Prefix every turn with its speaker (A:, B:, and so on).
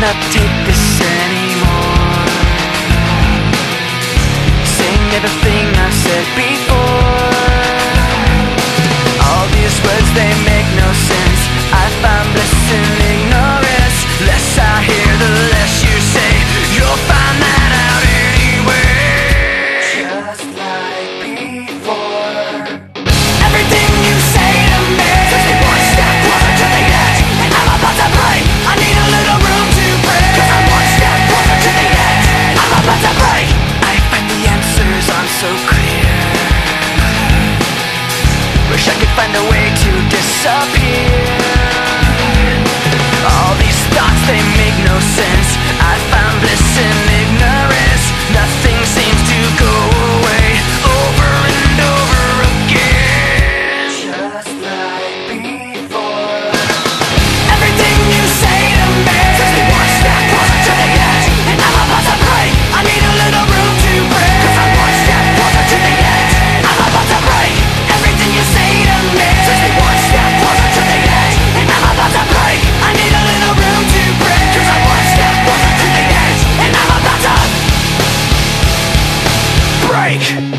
A: cannot take this anymore. Saying everything I said before. Disappear like.